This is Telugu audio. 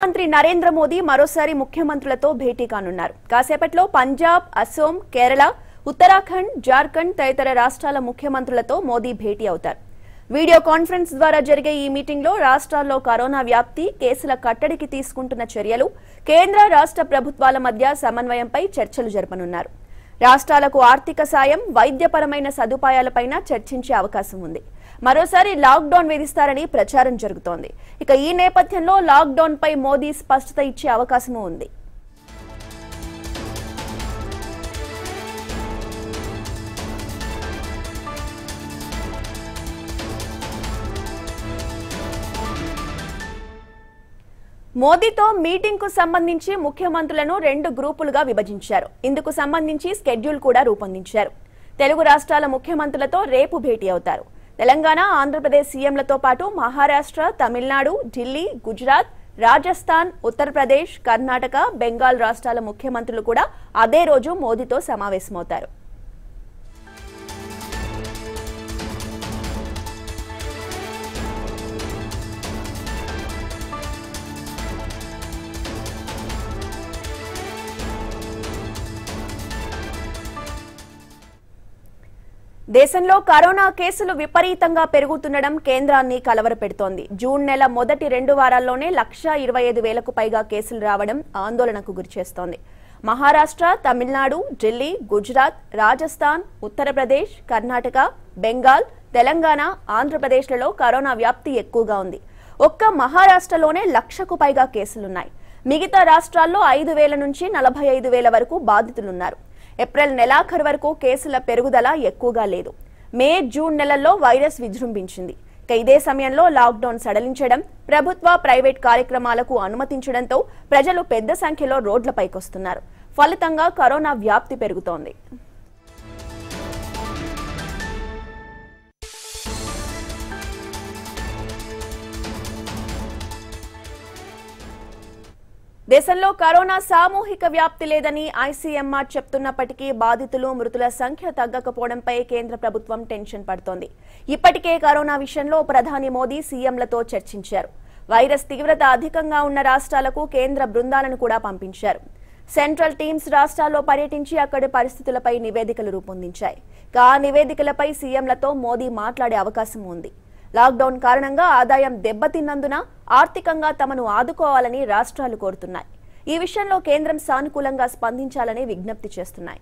ప్రధానమంత్రి నరేంద్ర మోదీ మరోసారి ముఖ్యమంత్రులతో భేటీ కానున్నారు. కాసేపట్లో పంజాబ్ అసోం కేరళ ఉత్తరాఖండ్ జార్ఖండ్ తదితర రాష్ట్రాల ముఖ్యమంత్రులతో మోదీ భేటీ అవుతారు. వీడియో కాన్ఫరెన్స్ ద్వారా జరిగే ఈ మీటింగ్లో రాష్ట్రాల్లో కరోనా వ్యాప్తి కేసుల కట్టడికి తీసుకుంటున్న చర్యలు కేంద్ర రాష్ట్ర ప్రభుత్వాల మధ్య సమన్వయంపై చర్చలు జరపనున్నారు. రాష్ట్రాలకు ఆర్థిక సాయం వైద్యపరమైన సదుపాయాలపైన చర్చించే అవకాశం ఉంది. మరోసారి లాక్డౌన్ విధిస్తారని ప్రచారం జరుగుతోంది. ఇక ఈ నేపథ్యంలో లాక్డౌన్ పై మోదీ స్పష్టత ఇచ్చే అవకాశమూ ఉంది. మోదీతో మీటింగ్కు సంబంధించి ముఖ్యమంత్రులను రెండు గ్రూపులుగా విభజించారు. ఇందుకు సంబంధించి స్కెడ్యూల్ కూడా రూపొందించారు. తెలుగు రాష్ట్రాల ముఖ్యమంత్రులతో రేపు భేటీ అవుతారు. తెలంగాణ ఆంధ్రప్రదేశ్ సీఎంలతో పాటు మహారాష్ట్ర తమిళనాడు ఢిల్లీ గుజరాత్ రాజస్థాన్ ఉత్తరప్రదేశ్ కర్ణాటక బెంగాల్ రాష్ట్రాల ముఖ్యమంత్రులు కూడా అదే రోజు మోదీతో సమావేశమవుతారు. దేశంలో కరోనా కేసులు విపరీతంగా పెరుగుతుండడం కేంద్రాన్ని కలవరపెడుతోంది. జూన్ నెల మొదటి రెండు వారాల్లోనే లక్షా ఇరవై ఐదు వేలకు పైగా కేసులు రావడం ఆందోళనకు గురిచేస్తోంది మహారాష్ట్ర తమిళనాడు ఢిల్లీ గుజరాత్ రాజస్థాన్ ఉత్తరప్రదేశ్ కర్ణాటక బెంగాల్ తెలంగాణ ఆంధ్రప్రదేశ్లలో కరోనా వ్యాప్తి ఎక్కువగా ఉంది. ఒక్క మహారాష్ట్రలోనే లక్షకు పైగా కేసులున్నాయి. మిగతా రాష్ట్రాల్లో ఐదు వేల నుంచి నలభై ఐదు వేల వరకు బాధితులున్నారు. ఏప్రిల్ నెలాఖరు వరకు కేసుల పెరుగుదల ఎక్కువగా లేదు. మే జూన్ నెలల్లో వైరస్ విజృంభించింది. ఇదే సమయంలో లాక్డౌన్ సడలించడం ప్రభుత్వ ప్రైవేట్ కార్యక్రమాలకు అనుమతించడంతో ప్రజలు పెద్ద సంఖ్యలో రోడ్లపైకొస్తున్నారు ఫలితంగా కరోనా వ్యాప్తి పెరుగుతోంది. దేశంలో కరోనా సామూహిక వ్యాప్తి లేదని ఐసీఎంఆర్ చెప్తున్నప్పటికీ బాధితులు మృతుల సంఖ్య తగ్గకపోవడంపై కేంద్ర ప్రభుత్వం టెన్షన్ పడుతోంది. ఇప్పటికే కరోనా విషయంలో ప్రధాని మోదీ సీఎంలతో చర్చించారు. వైరస్ తీవ్రత అధికంగా ఉన్న రాష్ట్రాలకు కేంద్ర బృందాలను కూడా పంపించారు. సెంట్రల్ టీమ్స్ రాష్ట్రాల్లో పర్యటించి అక్కడి పరిస్థితులపై నివేదికలు రూపొందించాయి. కా ఆ నివేదికలపై సీఎంలతో మోదీ మాట్లాడే అవకాశం ఉంది. లాక్డౌన్ కారణంగా ఆదాయం దెబ్బతిన్నందున ఆర్థికంగా తమను ఆదుకోవాలని రాష్ట్రాలు కోరుతున్నాయి. ఈ విషయంలో కేంద్రం సానుకూలంగా స్పందించాలని విజ్ఞప్తి చేస్తున్నాయి.